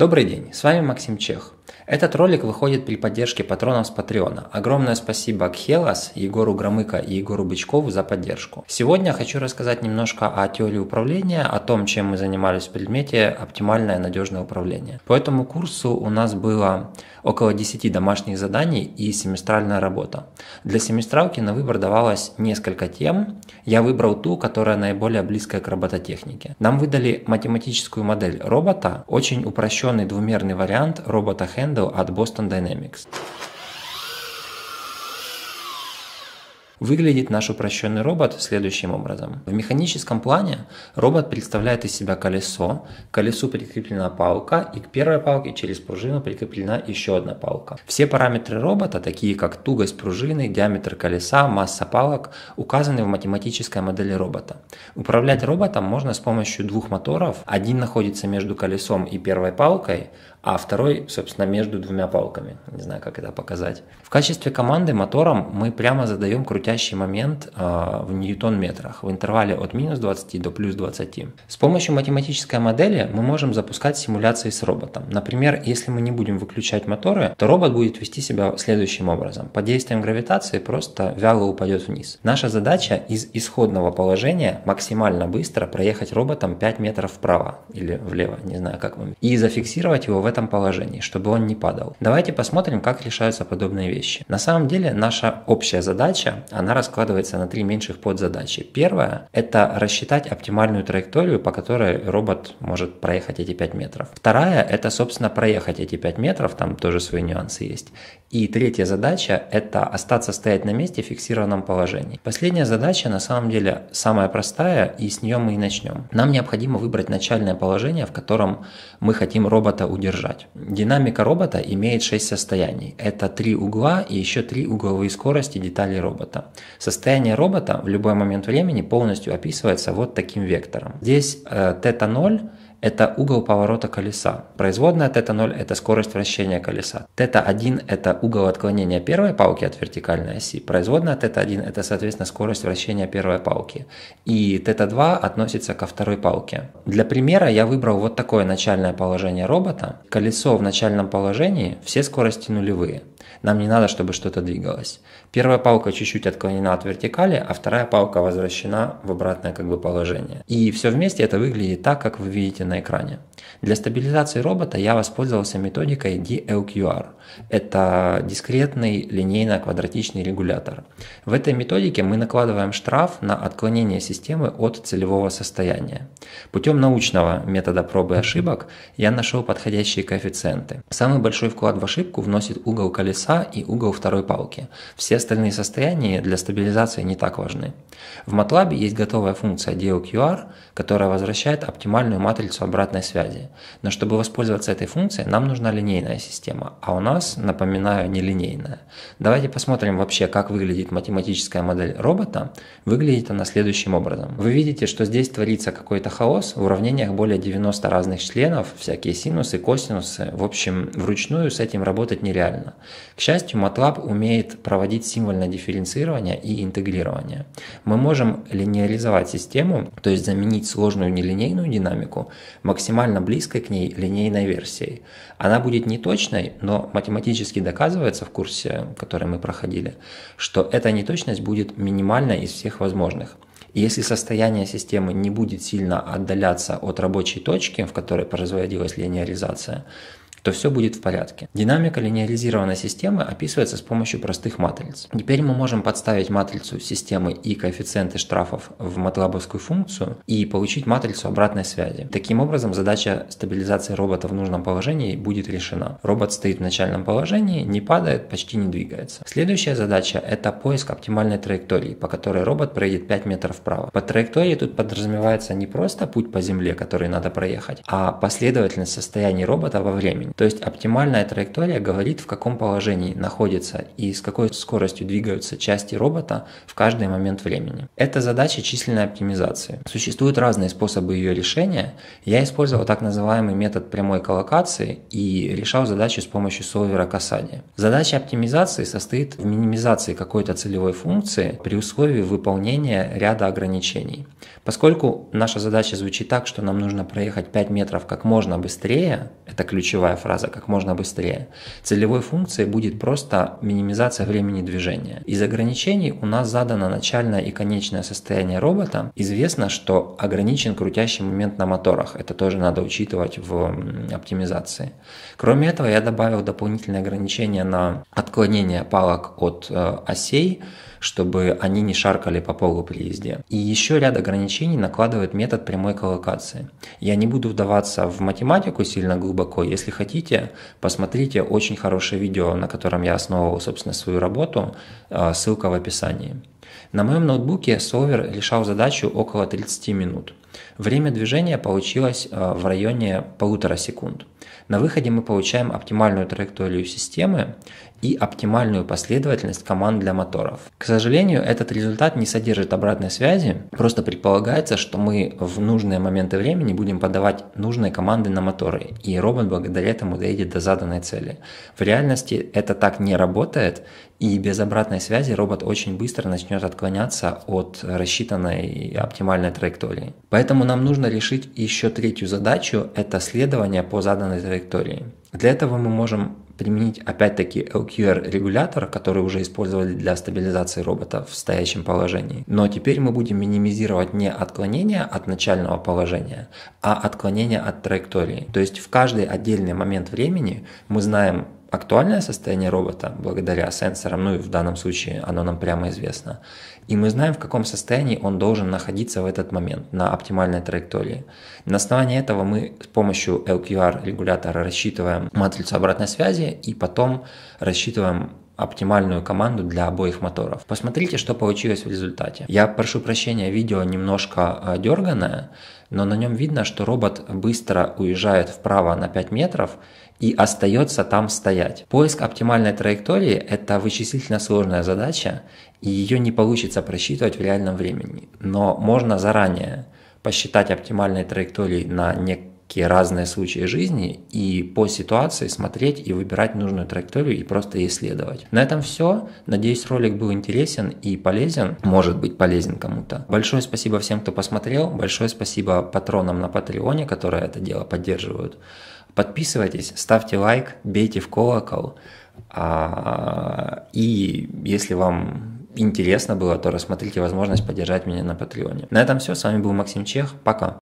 Добрый день, с вами Максим Чех. Этот ролик выходит при поддержке патронов с Патреона. Огромное спасибо Кхелас, Егору Громыко и Егору Бычкову за поддержку. Сегодня хочу рассказать немножко о теории управления, о том, чем мы занимались в предмете «Оптимальное надежное управление». По этому курсу у нас было около 10 домашних заданий и семестральная работа. Для семестралки на выбор давалось несколько тем. Я выбрал ту, которая наиболее близкая к робототехнике. Нам выдали математическую модель робота, очень упрощенный двумерный вариант робота Handel at Boston Dynamics. Выглядит наш упрощенный робот следующим образом. В механическом плане робот представляет из себя колесо, к колесу прикреплена палка и к первой палке через пружину прикреплена еще одна палка. Все параметры робота, такие как тугость пружины, диаметр колеса, масса палок, указаны в математической модели робота. Управлять роботом можно с помощью двух моторов. Один находится между колесом и первой палкой, а второй, собственно, между двумя палками. Не знаю, как это показать. В качестве команды мотором мы прямо задаем крутящий момент э, в ньютон-метрах в интервале от минус 20 до плюс 20. С помощью математической модели мы можем запускать симуляции с роботом. Например, если мы не будем выключать моторы, то робот будет вести себя следующим образом. Под действием гравитации просто вяло упадет вниз. Наша задача из исходного положения максимально быстро проехать роботом 5 метров вправо или влево, не знаю как вам, и зафиксировать его в этом положении, чтобы он не падал. Давайте посмотрим, как решаются подобные вещи. На самом деле наша общая задача, она раскладывается на три меньших подзадачи. Первая – это рассчитать оптимальную траекторию, по которой робот может проехать эти 5 метров. Вторая – это, собственно, проехать эти 5 метров, там тоже свои нюансы есть. И третья задача – это остаться стоять на месте в фиксированном положении. Последняя задача на самом деле самая простая, и с нее мы и начнем. Нам необходимо выбрать начальное положение, в котором мы хотим робота удержать держать. Динамика робота имеет 6 состояний. Это три угла и еще три угловые скорости деталей робота. Состояние робота в любой момент времени полностью описывается вот таким вектором. Здесь э, θ0 это угол поворота колеса. Производная θ0 – это скорость вращения колеса. θ1 – это угол отклонения первой палки от вертикальной оси. Производная θ1 – это, соответственно, скорость вращения первой палки. И θ2 относится ко второй палке. Для примера я выбрал вот такое начальное положение робота. Колесо в начальном положении, все скорости нулевые. Нам не надо, чтобы что-то двигалось. Первая палка чуть-чуть отклонена от вертикали, а вторая палка возвращена в обратное как бы положение. И все вместе это выглядит так, как вы видите на экране. Для стабилизации робота я воспользовался методикой DLQR. Это дискретный линейно-квадратичный регулятор. В этой методике мы накладываем штраф на отклонение системы от целевого состояния. Путем научного метода пробы ошибок я нашел подходящие коэффициенты. Самый большой вклад в ошибку вносит угол колеса и угол второй палки. Все остальные состояния для стабилизации не так важны. В MATLAB есть готовая функция DLQR, которая возвращает оптимальную матрицу обратной связи. Но чтобы воспользоваться этой функцией, нам нужна линейная система, а у нас, напоминаю, нелинейная. Давайте посмотрим вообще, как выглядит математическая модель робота. Выглядит она следующим образом. Вы видите, что здесь творится какой-то хаос, в уравнениях более 90 разных членов, всякие синусы, косинусы. В общем, вручную с этим работать нереально. К счастью, MATLAB умеет проводить символьное дифференцирование и интегрирование. Мы можем линеаризовать систему, то есть заменить сложную нелинейную динамику максимально близкой к ней линейной версией. Она будет неточной, но математически доказывается в курсе, который мы проходили, что эта неточность будет минимальной из всех возможных. И если состояние системы не будет сильно отдаляться от рабочей точки, в которой производилась линеаризация, то все будет в порядке. Динамика линеаризированной системы описывается с помощью простых матриц. Теперь мы можем подставить матрицу системы и коэффициенты штрафов в матлабовскую функцию и получить матрицу обратной связи. Таким образом, задача стабилизации робота в нужном положении будет решена. Робот стоит в начальном положении, не падает, почти не двигается. Следующая задача – это поиск оптимальной траектории, по которой робот проедет 5 метров вправо. По траектории тут подразумевается не просто путь по земле, который надо проехать, а последовательность состояний робота во времени. То есть оптимальная траектория говорит, в каком положении находится и с какой скоростью двигаются части робота в каждый момент времени. Это задача численной оптимизации. Существуют разные способы ее решения. Я использовал так называемый метод прямой коллокации и решал задачу с помощью солвера касания. Задача оптимизации состоит в минимизации какой-то целевой функции при условии выполнения ряда ограничений. Поскольку наша задача звучит так, что нам нужно проехать 5 метров как можно быстрее, это ключевая фраза, как можно быстрее, целевой функцией будет просто минимизация времени движения. Из ограничений у нас задано начальное и конечное состояние робота. Известно, что ограничен крутящий момент на моторах. Это тоже надо учитывать в оптимизации. Кроме этого, я добавил дополнительные ограничения на отклонение палок от э, осей, чтобы они не шаркали по полу при езде. И еще ряд ограничений накладывает метод прямой коллокации. Я не буду вдаваться в математику сильно глубоко. Если хотите, посмотрите очень хорошее видео, на котором я основывал, собственно, свою работу. А, ссылка в описании. На моем ноутбуке Solver решал задачу около 30 минут. Время движения получилось а, в районе полутора секунд. На выходе мы получаем оптимальную траекторию системы и оптимальную последовательность команд для моторов. К сожалению, этот результат не содержит обратной связи, просто предполагается, что мы в нужные моменты времени будем подавать нужные команды на моторы, и робот благодаря этому доедет до заданной цели. В реальности это так не работает, и без обратной связи робот очень быстро начнет отклоняться от рассчитанной оптимальной траектории. Поэтому нам нужно решить еще третью задачу – это следование по заданной траектории. Для этого мы можем применить опять-таки LQR-регулятор, который уже использовали для стабилизации робота в стоящем положении. Но теперь мы будем минимизировать не отклонение от начального положения, а отклонение от траектории. То есть в каждый отдельный момент времени мы знаем актуальное состояние робота благодаря сенсорам, ну и в данном случае оно нам прямо известно. И мы знаем, в каком состоянии он должен находиться в этот момент на оптимальной траектории. На основании этого мы с помощью LQR регулятора рассчитываем матрицу обратной связи и потом рассчитываем оптимальную команду для обоих моторов. Посмотрите, что получилось в результате. Я прошу прощения, видео немножко а, дерганое, но на нем видно, что робот быстро уезжает вправо на 5 метров и остается там стоять. Поиск оптимальной траектории – это вычислительно сложная задача, и ее не получится просчитывать в реальном времени. Но можно заранее посчитать оптимальные траектории на некие разные случаи жизни и по ситуации смотреть и выбирать нужную траекторию и просто ей следовать. На этом все. Надеюсь, ролик был интересен и полезен. Может быть полезен кому-то. Большое спасибо всем, кто посмотрел. Большое спасибо патронам на Патреоне, которые это дело поддерживают. Подписывайтесь, ставьте лайк, бейте в колокол. А, и если вам интересно было, то рассмотрите возможность поддержать меня на Патреоне. На этом все. С вами был Максим Чех. Пока.